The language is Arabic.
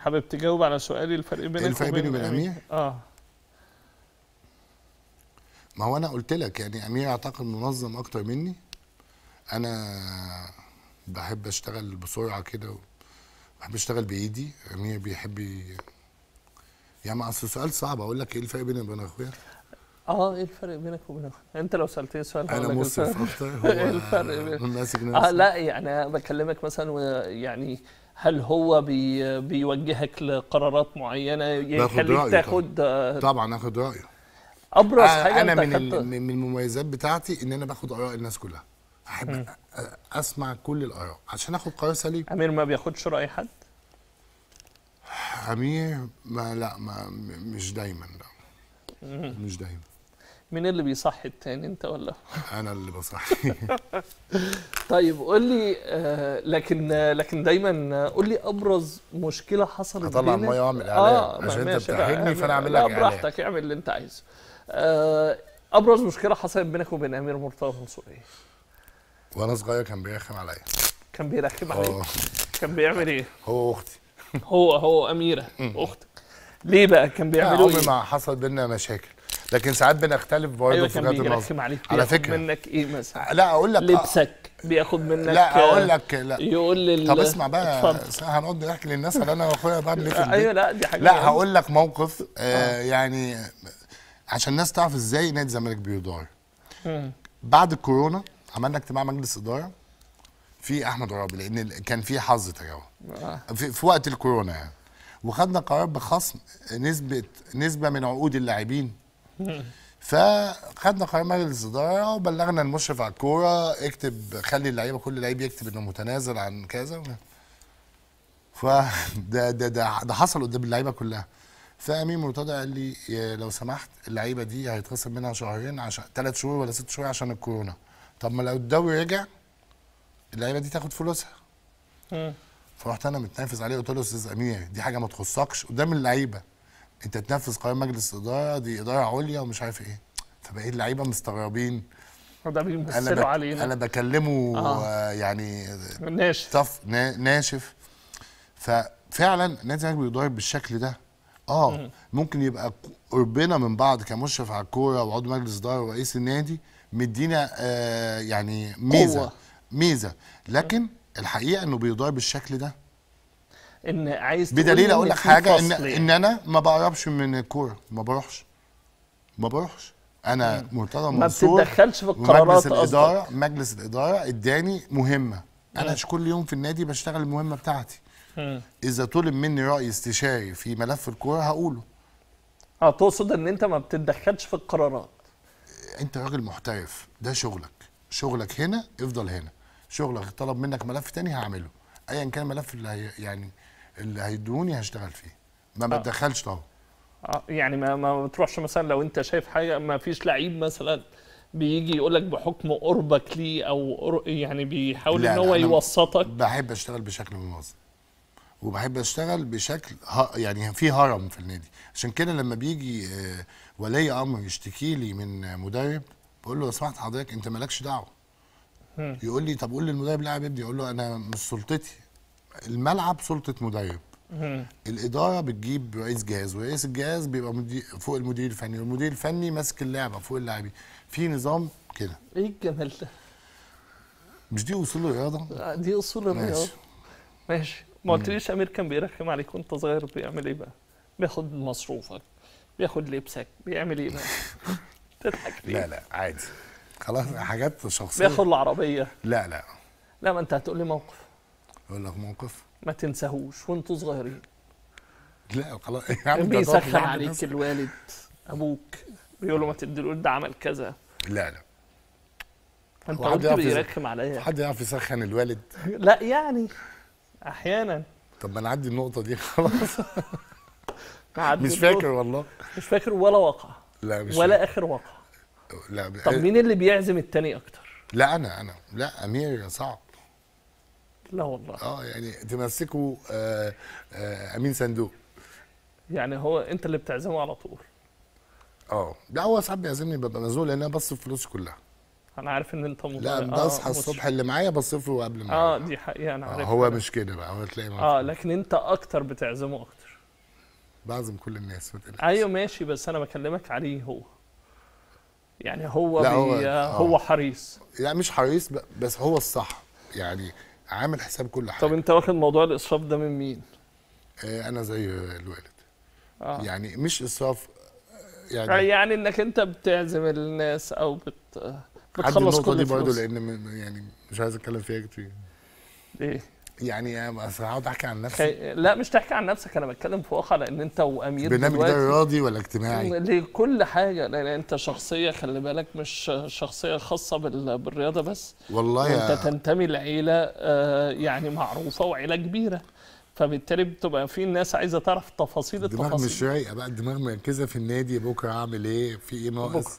حابب تجاوب على سؤالي الفرق بينك الفرق بيني وبين أمير؟ آه. ما هو أنا قلت لك يعني أمير أعتقد منظم أكتر مني. أنا بحب أشتغل بسرعة كده بحب أشتغل بإيدي. أمير بيحب ي- يعني ما أصل سؤال صعب. أقول لك إيه الفرق بيني وبين أخويا؟ آه إيه الفرق بينك وبين أخوك أنت لو سألتني سؤال أنا مسرف الفرق. أكتر. هو إيه الفرق بين ماسك آه نفسه. لا يعني أنا بكلمك مثلا و- يعني هل هو بي بيوجهك لقرارات معينة؟ يخليك رأيه تاخد آه، طبعا آخد رايه أبرز حاجة أنا من خدت من المميزات بتاعتي إن أنا باخد آراء الناس كلها. أحب أ- أسمع كل الآراء. عشان آخد قرار سليم. أمير ما بياخدش رأي حد؟ أمير ما لا ما م- مش دايما لا. مش دايما. مين اللي بيصحي التاني أنت ولا؟ أنا اللي بصحي. طيب قول لي آه لكن آه لكن دايما آه، قول لي أبرز مشكلة حصلت هطلع بينك. المية وأعمل إعلان آه عشان لا، بتحرجني اعمل- أعمل لا لك إعلان. براحتك اعمل اللي أنت عايزه. آه أبرز مشكلة حصلت بينك وبين أمير مرتضى منصور إيه؟ وأنا صغير كان بيرخم عليا. كان بيرخم عليك؟ كان بيعمل إيه؟ هو وأختي. هو هو أميرة أختك. ليه بقى؟ كان لا، بيعملوا عمري إيه؟ ما حصل بينا مشاكل. لكن ساعات بنختلف برضه أيوه في وجهات النظر. على فكرة. منك إيه مثلا؟ لا أقول لك لبسك بياخد منك لا آه، أقول لك لا. يقول لل طب اسمع بقى هنقعد نحكي للناس اللي أنا وأخويا في البيت أيوه لا دي حاجة لا. هقول لك موقف آه يعني عشان الناس تعرف إزاي نادي الزمالك بيدار. بعد الكورونا عملنا اجتماع مجلس إدارة في أحمد عرابي لأن كان في حظ تجاوز. آه. في, في وقت الكورونا يعني. وخدنا قرار بخصم نسبة نسبة من عقود اللاعبين فخدنا قرار مجلس اداره وبلغنا المشرف على الكورة اكتب خلي اللعيبة كل لعيب يكتب إنه متنازل عن كذا. فده ده ده ده حصل قدام اللعيبة كلها. فأمين مرتضى قال لي لو سمحت اللعيبة دي هيتخصم منها شهرين عشان ثلاث شهور ولا ست شهور عشان الكورونا. طب ما لو الدوري رجع اللعيبة دي تاخد فلوسها. فرحت أنا متنافس عليه قلت له أستاذ أمير دي حاجة ما تخصكش. قدام اللعيبة انت تنفذ قرار مجلس إدارة دي إدارة عليا ومش عارف إيه. فبقيت اللعيبة مستغربين. ده بيمثلوا بك علينا. أنا بكلمه آه. يعني ناشف. طف نا- ناشف. ففعلا نادي الزمالك بيدار بالشكل ده. آه ممكن يبقى قربنا من بعض كمشرف على الكورة وعضو مجلس إدارة ورئيس النادي مدينا آه يعني ميزة. قوة. ميزة. لكن الحقيقة إنه بيدار بالشكل ده. إن عايز بدليل لي أقول لك حاجة إن يعني. إن أنا ما بقربش من الكورة ما بروحش. ما بروحش. أنا مرتضى ما منصور بتتدخلش في القرارات ومجلس الإدارة قصدك مجلس الإدارة اداني مهمة. أنا مش كل يوم في النادي بشتغل المهمة بتاعتي. إذا طلب مني رأي استشاري في ملف الكورة هقوله. آه تقصد إن أنت ما بتتدخلش في القرارات؟ أنت راجل محترف. ده شغلك. شغلك هنا افضل هنا. شغلك طلب منك ملف تاني هعمله. ايا كان الملف اللي يعني اللي هيدوني هشتغل فيه. ما آه. بتدخلش طبعا. آه يعني ما ما بتروحش مثلا لو انت شايف حاجة ما فيش لعيب مثلا بيجي يقول لك بحكم قربك ليه أو يعني بيحاول إن هو يوسطك؟ بحب أشتغل بشكل منظم. وبحب أشتغل بشكل. يعني في هرم في النادي. عشان كده لما بيجي آه، ولي أمر يشتكي لي من مدرب بقول له لو سمحت حضرتك أنت مالكش دعوة. يقول لي طب قول للمدرب لاعب ابني أقول له أنا مش سلطتي. الملعب سلطة مدرب. الإدارة بتجيب رئيس جهاز ورئيس الجهاز بيبقى مدير فوق المدير الفني والمدير الفني ماسك اللعبة فوق اللاعبين. في نظام كده. إيه الجمال ده؟ مش دي أصول الرياضة؟ آه، دي أصول الرياضة. ماشي. ماشي. ما قلتليش أمير كان بيرخم عليك وأنت صغير بيعمل إيه بقى؟ بياخد مصروفك بياخد لبسك بيعمل إيه بقى؟ تضحك ليه لا لا عادي. خلاص حاجات شخصية. بياخد العربية. لا لا. لا ما أنت هتقول لي موقف. أقول لك موقف. ما تنساهوش وانتوا صغيرين. لا خلاص. هتقعد بيسخن تضحك عليك. الوالد أبوك بيقول له ما تديلوش ده عمل كذا. لا لا. حد قلت بيرخم عليا. حد يعرف يسخن الوالد؟ لا يعني أحيانا. طب ما نعدي النقطة دي. خلاص. مش. فاكر والله. مش فاكر ولا وقع. لا مش ولا فاكر. آخر وقع. لا طب مين اللي بيعزم التاني أكتر؟ لا أنا أنا. لا أمير صعب لا والله. آه يعني تمسكوا آه آه أمين صندوق. يعني هو أنت اللي بتعزمه على طول. آه لا هو ساعات بيعزمني ببقى مزنوق لأن أنا بصرف فلوسي كلها. أنا عارف إن أنت مض... لا آه، بصحى مش- الصبح اللي معايا بصفه قبل ما آه دي حقيقة أنا آه عارف هو مش كده بقى هو تلاقي آه لكن أنت أكتر بتعزمه أكتر. بعزم كل الناس ما تقلقش. أيوه ماشي بس أنا بكلمك عليه هو. يعني هو لا،. هو- هو, آه. هو حريص. لا مش حريص بس هو الصح. يعني عامل حساب كل حاجة. طب انت واخد موضوع الاسراف ده من مين؟ آه أنا زي الوالد. آه. يعني مش اسراف آه، يعني, يعني يعني إنك أنت بتعزم الناس أو بت بتخلص النقطة دي كل برضه لأن يعني مش عايز أتكلم فيها كتير. إيه؟ يعني أصل هقعد أحكي عن نفسي. خي... لا مش تحكي عن نفسك أنا بتكلم في واقع لأن أنت وأمير البرنامج ده رياضي ولا اجتماعي؟ لكل حاجة. لأن أنت شخصية خلي بالك مش شخصية خاصة بال... بالرياضة بس. والله أنت يا تنتمي لعيلة آه، يعني معروفة وعيلة كبيرة. فبالتالي بتبقى في ناس عايزة تعرف تفاصيل الدماغ مش التفاصيل. رايقة بقى الدماغ مركزة في النادي بكرة أعمل إيه؟ في إيه ناقص؟